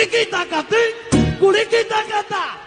Curiquita, catín, curiquita, catá.